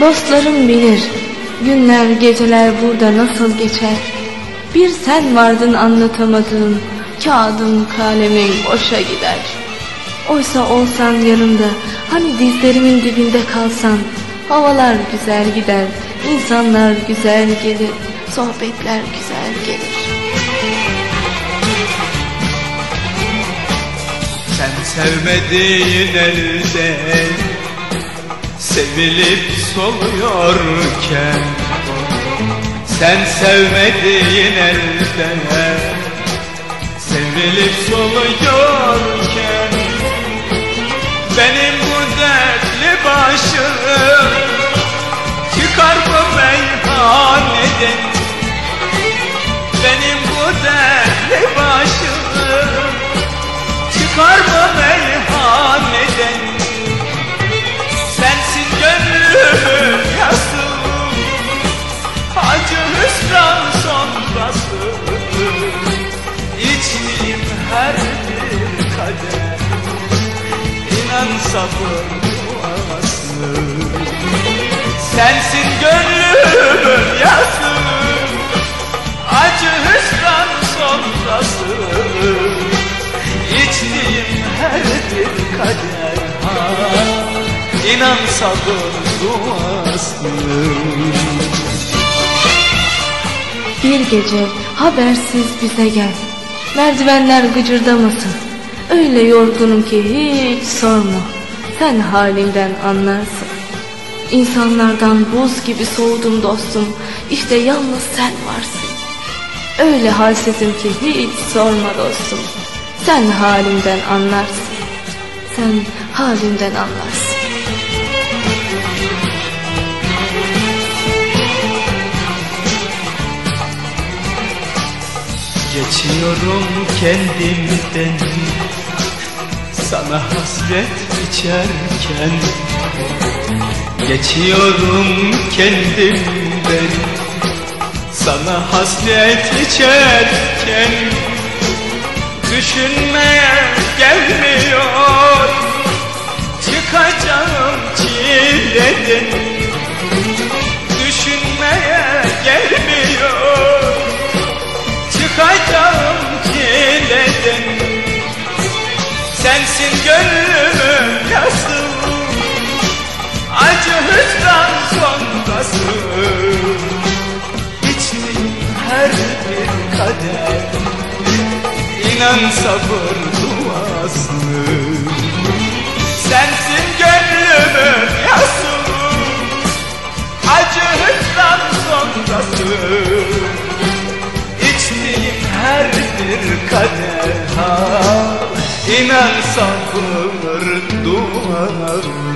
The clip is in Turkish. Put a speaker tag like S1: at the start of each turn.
S1: Dostlarım bilir Günler geceler burada nasıl geçer. Bir sen vardın anlatamadığım Kağıdım kalemim boşa gider. Oysa olsan yanımda Hani dizlerimin dibinde kalsan Havalar güzel gider insanlar güzel gelir Sohbetler güzel gelir.
S2: Sen sevmediğin elde Sevilip soluyorken Sen sevmediğin elde Sevilip soluyorken Benim bu dertli başım Duası. Sensin gönlümün yası Acı hüsran sonrası. İçtiğim her bir kader İnan sabır duası.
S1: Bir gece habersiz bize gel. Merdivenler gıcırdamasın. Öyle yorgunum ki hiç sorma Sen halimden anlarsın. İnsanlardan buz gibi soğudum dostum. İşte yalnız sen varsın. Öyle halsizim ki hiç sorma dostum. Sen halimden anlarsın. Sen halimden anlarsın.
S2: Geçiyorum kendimden Sana hasret içerken Geçiyorum kendimden. Sana hasret içerken Düşünmeye gelmiyor. Çıkacağım çileden Sensin gönlümün yası Acı hüsran sonrası. İçtiğim her bir kader. İnan sabır duası. Sensin gönlümün yası Acı hüsran sonrası. İçtiğim her bir kader. ha İnan sabır duası